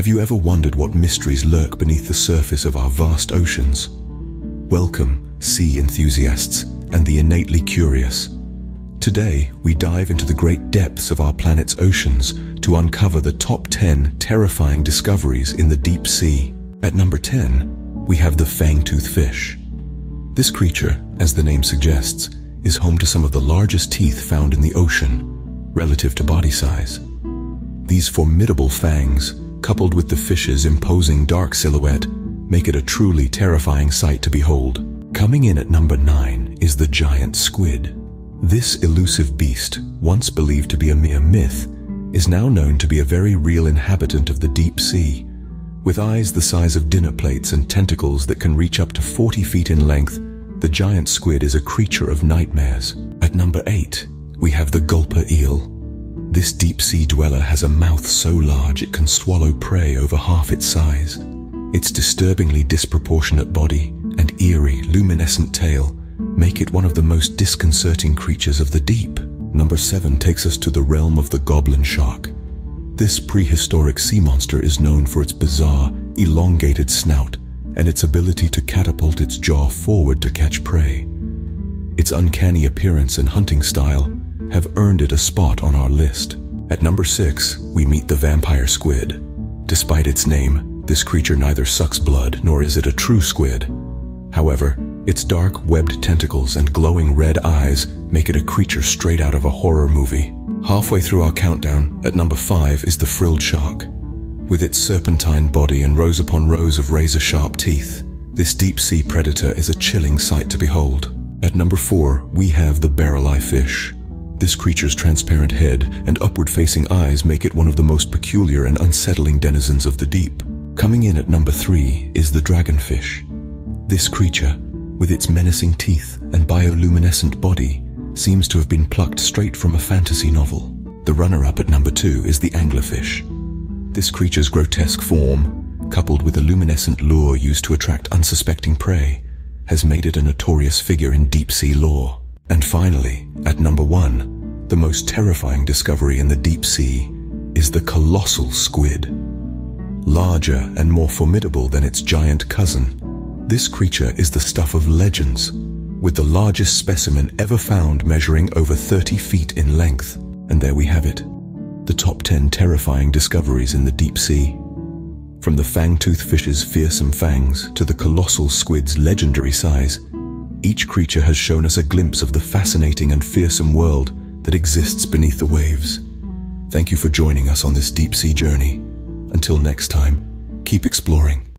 Have you ever wondered what mysteries lurk beneath the surface of our vast oceans? Welcome, sea enthusiasts and the innately curious. Today, we dive into the great depths of our planet's oceans to uncover the top 10 terrifying discoveries in the deep sea. At number 10, we have the fangtooth fish. This creature, as the name suggests, is home to some of the largest teeth found in the ocean, relative to body size. These formidable fangs, coupled with the fish's imposing dark silhouette, make it a truly terrifying sight to behold. Coming in at number 9 is the giant squid. This elusive beast, once believed to be a mere myth, is now known to be a very real inhabitant of the deep sea. With eyes the size of dinner plates and tentacles that can reach up to 40 feet in length, the giant squid is a creature of nightmares. At number 8, we have the gulper eel. This deep-sea dweller has a mouth so large it can swallow prey over half its size. Its disturbingly disproportionate body and eerie, luminescent tail make it one of the most disconcerting creatures of the deep. Number 7 takes us to the realm of the goblin shark. This prehistoric sea monster is known for its bizarre, elongated snout and its ability to catapult its jaw forward to catch prey. Its uncanny appearance and hunting style have earned it a spot on our list. At number 6, we meet the vampire squid. Despite its name, this creature neither sucks blood nor is it a true squid. However, its dark, webbed tentacles and glowing red eyes make it a creature straight out of a horror movie. Halfway through our countdown, at number 5 is the frilled shark. With its serpentine body and rows upon rows of razor-sharp teeth, this deep-sea predator is a chilling sight to behold. At number 4, we have the barrel-eye fish. This creature's transparent head and upward-facing eyes make it one of the most peculiar and unsettling denizens of the deep. Coming in at number 3 is the dragonfish. This creature, with its menacing teeth and bioluminescent body, seems to have been plucked straight from a fantasy novel. The runner-up at number two is the anglerfish. This creature's grotesque form, coupled with a luminescent lure used to attract unsuspecting prey, has made it a notorious figure in deep-sea lore. And finally, at number one, the most terrifying discovery in the deep sea is the colossal squid. Larger and more formidable than its giant cousin, this creature is the stuff of legends, with the largest specimen ever found measuring over 30 feet in length. And there we have it, the top 10 terrifying discoveries in the deep sea. From the fangtooth fish's fearsome fangs to the colossal squid's legendary size, each creature has shown us a glimpse of the fascinating and fearsome world that exists beneath the waves. Thank you for joining us on this deep sea journey. Until next time, keep exploring